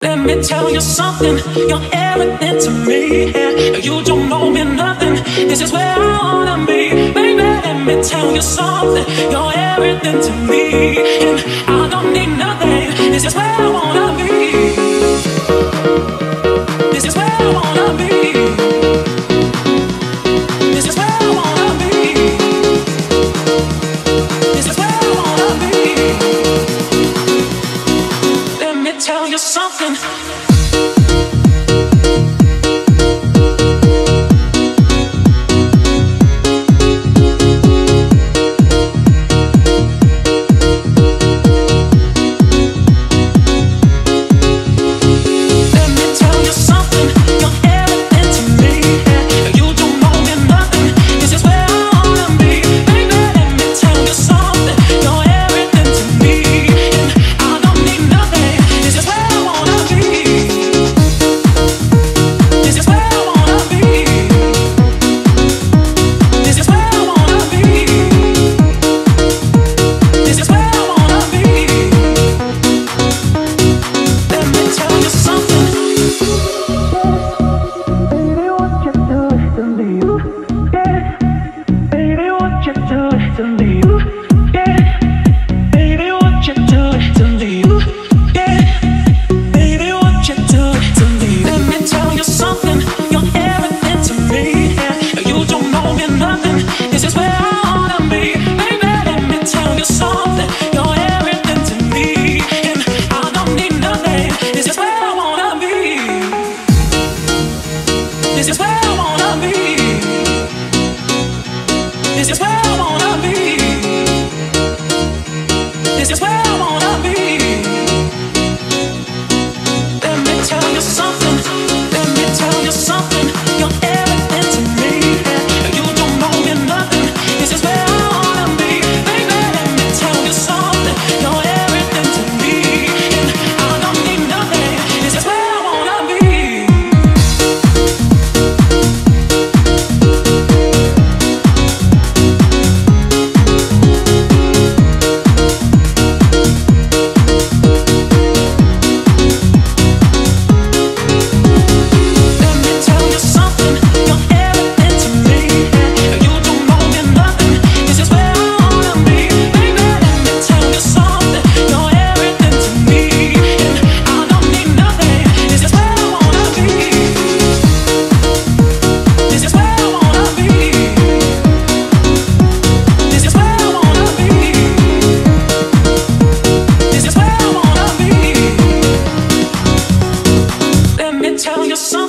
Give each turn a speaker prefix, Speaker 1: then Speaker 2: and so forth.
Speaker 1: Let me tell you something, you're everything to me, and you don't know me nothing. This is where I wanna be, baby. Let me tell you something, you're everything to me, and I don't need nothing. This is where I wanna be. This is where I wanna be. tell you something. This is where I wanna be. This is where I wanna be. This is where I wanna be. tell you something.